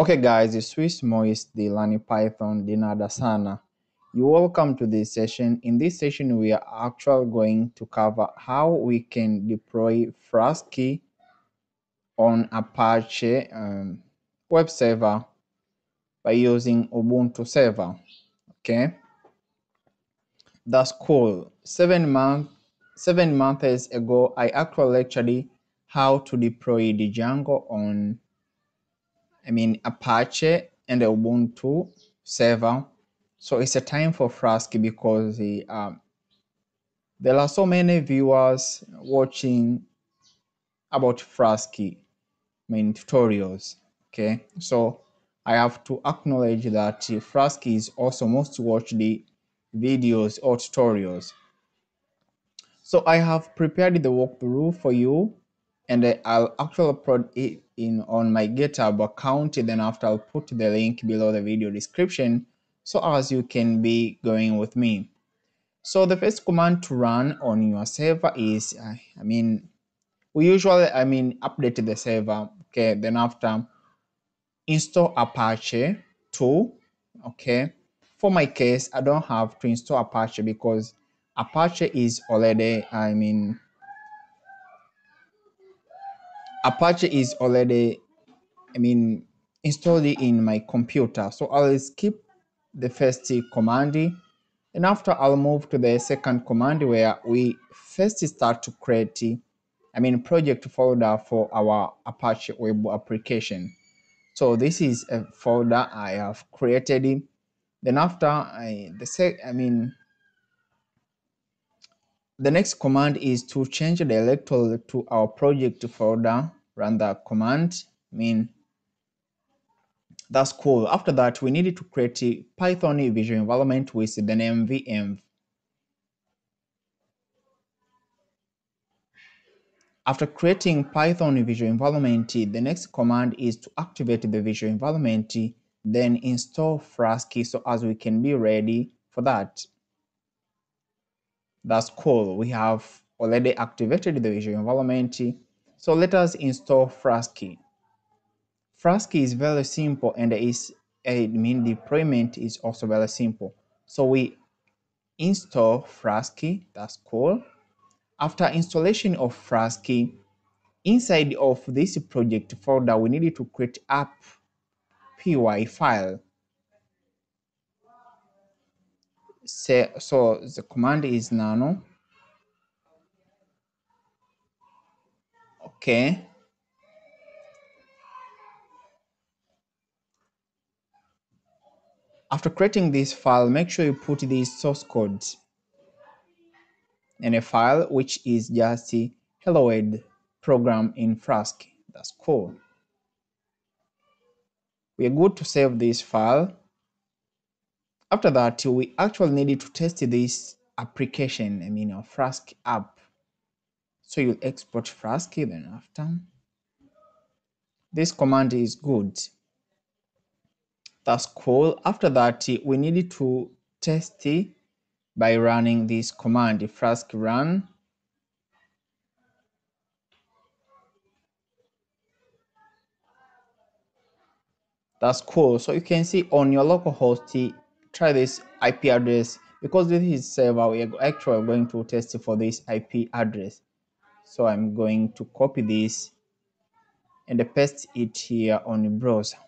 Okay guys, it's Swiss Moist, the learning Python Dinada Sana. You welcome to this session. In this session, we are actually going to cover how we can deploy Flask on Apache um, web server by using Ubuntu server. Okay, that's cool. Seven months seven months ago, I actually lectured how to deploy the Django on I mean Apache and Ubuntu server. So it's a time for Flask because the, um, there are so many viewers watching about Flask I mean tutorials. Okay, so I have to acknowledge that Flask is also most watched the videos or tutorials. So I have prepared the walkthrough for you and I'll actually upload it in on my GitHub account. Then after I'll put the link below the video description so as you can be going with me. So the first command to run on your server is, I mean, we usually, I mean, update the server. Okay, then after install Apache 2. Okay, for my case, I don't have to install Apache because Apache is already, I mean, Apache is already, I mean, installed in my computer. So I'll skip the first command and after I'll move to the second command where we first start to create, I mean, project folder for our Apache web application. So this is a folder I have created. Then after I, the sec, I mean, the next command is to change the directory to our project folder. Run the command. Mean, that's cool. After that, we needed to create a Python virtual environment with the name VM. After creating Python virtual environment, the next command is to activate the virtual environment, then install Flask so as we can be ready for that. That's cool. We have already activated the virtual environment. So let us install Flask. Flask is very simple and is I mean deployment is also very simple. So we install Flask, that's cool. After installation of Flask, inside of this project folder, we need to create app py file. So, so the command is nano. Okay. After creating this file, make sure you put the source code in a file which is just a hello program in Flask. That's cool. We are good to save this file. After that, we actually needed to test this application, I mean a Flask app. So you'll export Flask then after. This command is good. That's cool. After that, we needed to test it by running this command, flask run. That's cool. So you can see on your local host, try this IP address because this is server. We are actually going to test for this IP address. So I'm going to copy this and paste it here on the browser.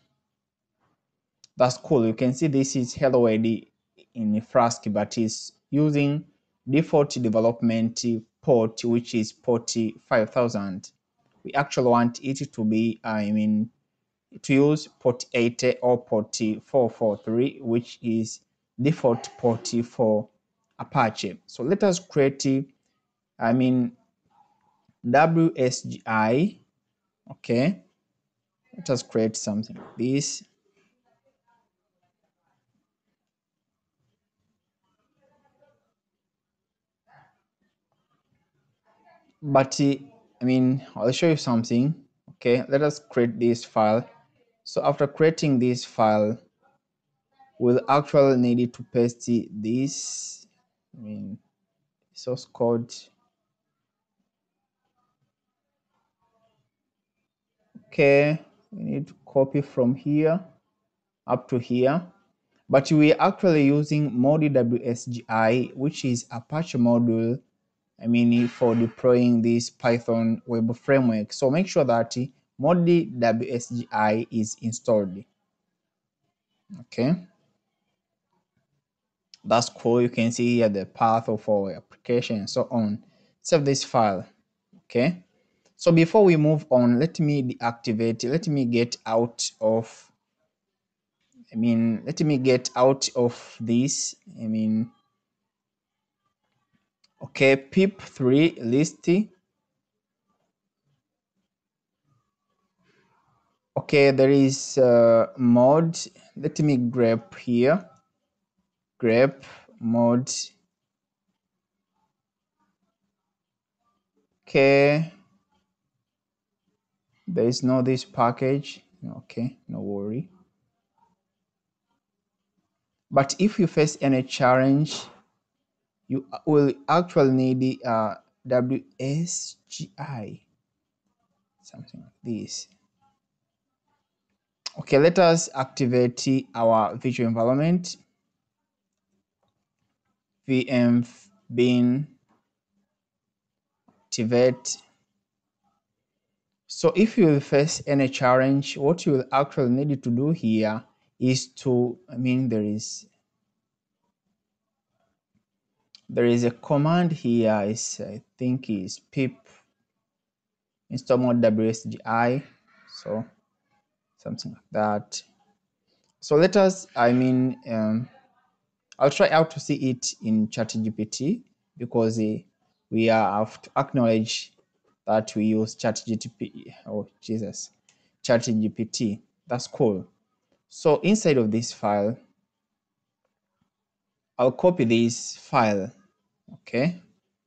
That's cool. You can see this is Hello World in Flask, but it's using default development port, which is port 5000. We actually want it to be, I mean, to use port 80 or port 443, which is default port for Apache. So let us create, I mean, WSGI. Okay, let us create something like this. but I mean, I'll show you something. Okay, let us create this file. So after creating this file, we'll actually need to paste this, I mean, source code. Okay, we need to copy from here up to here but we are actually using ModiWSGI which is Apache module I mean for deploying this Python web framework so make sure that ModiWSGI is installed. Okay. That's cool. You can see here the path of our application and so on. Save this file. Okay. So before we move on let me deactivate let me get out of I mean let me get out of this I mean okay pip3 list okay there is uh, mod. Let me grab here. Grab mod. Okay. There is no this package. Okay no worry. But if you face any challenge you will actually need uh, WSGI something like this okay let us activate our virtual environment. Vm bin activate. So if you will face any challenge what you will actually need to do here is to i mean there is there is a command here is i think is pip install mod wsgi so something like that. So let us i mean um, i'll try out to see it in ChatGPT because uh, we are have to acknowledge that we use ChatGPT oh jesus ChatGPT. That's cool. So inside of this file i'll copy this file okay?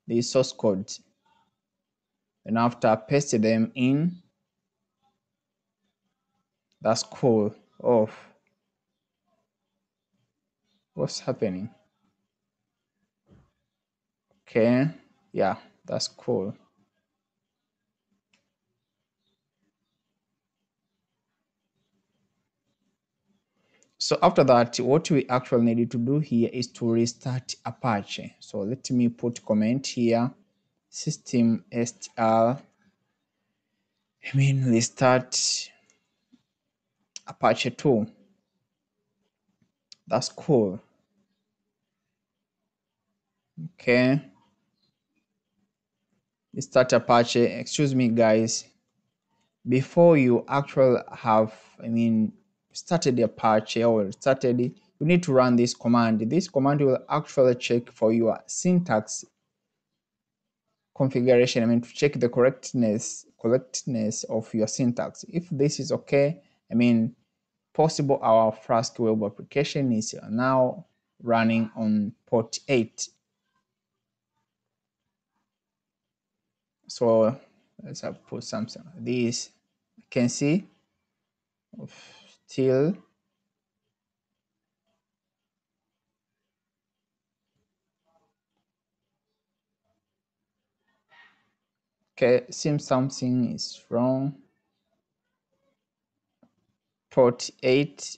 The source code and after paste them in that's cool. Oh. What's happening? Okay. Yeah that's cool. So after that what we actually needed to do here is to restart apache. So let me put comment here. System str i mean restart apache 2 that's cool. Okay. Start apache. Excuse me guys. Before you actually have i mean started apache or started it, you need to run this command. This command will actually check for your syntax configuration. I mean to check the correctness correctness of your syntax. If this is okay i mean possible our Flask web application is now running on port 8 so let's have put something like this. You can see still okay seems something is wrong port 8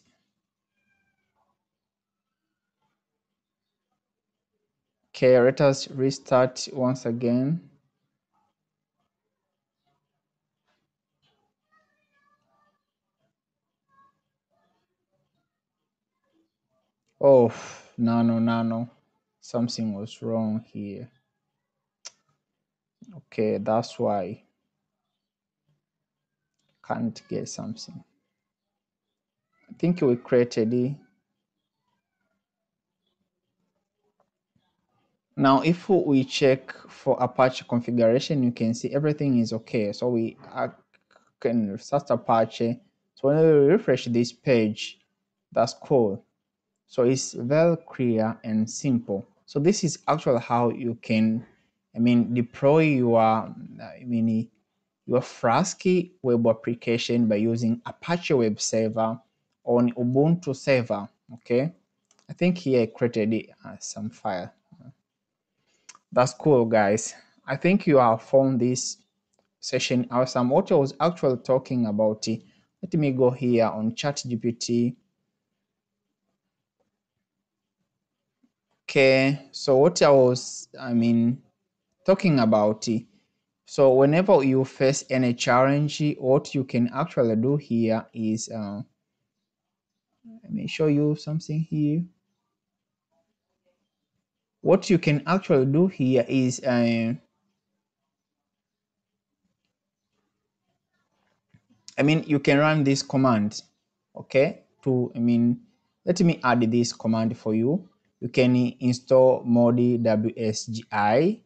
okay let us restart once again. Oh no no no no. Something was wrong here. Okay that's why. Can't get something think we created it. Now, if we check for Apache configuration, you can see everything is okay. So we can start Apache. So when we refresh this page, that's cool. So it's very clear and simple. So this is actually how you can, I mean, deploy your, I mean, your Flask web application by using Apache Web Server on Ubuntu server. Okay, I think here I created uh, some file. That's cool, guys. I think you have found this session awesome. What I was actually talking about let me go here on ChatGPT. Okay, so what I was, I mean, talking about, so whenever you face any challenge, what you can actually do here is, uh, let me show you something here. What you can actually do here is, uh, I mean, you can run this command, okay? To, I mean, let me add this command for you. You can install Modi WSGI,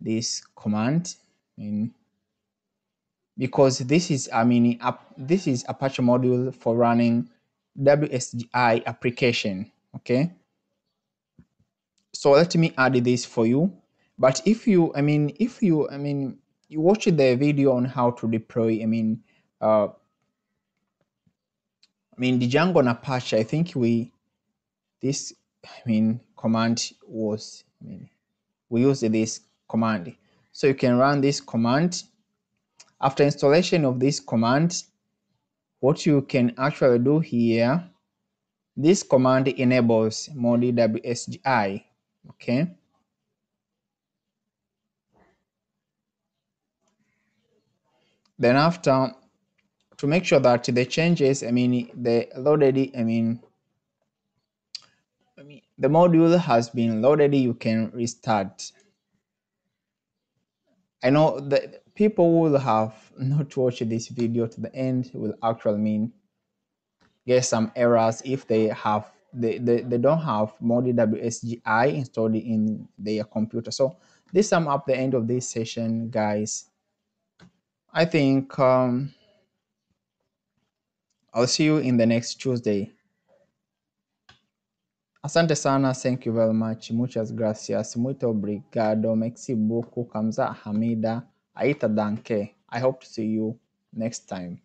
this command, I mean, because this is, I mean, this is Apache module for running WSGI application, okay? So let me add this for you. But if you, I mean, if you, I mean, you watch the video on how to deploy, I mean, uh, I mean, the Django and Apache, I think we, this, I mean, command was, I mean, we use this command. So you can run this command. After installation of this command, what you can actually do here, this command enables Modi WSGI, okay? Then after to make sure that the changes, I mean, the loaded, I mean, I mean, the module has been loaded, you can restart. I know that people will have not watched this video to the end will actually mean get some errors if they have they, they, they don't have Modi WSGI installed in their computer. So this sum up the end of this session, guys. I think um, I'll see you in the next Tuesday. Asante sana, thank you very much. Muchas gracias. Muito obrigado. Merci beaucoup. Kamza Hamida. Aita danke. I hope to see you next time.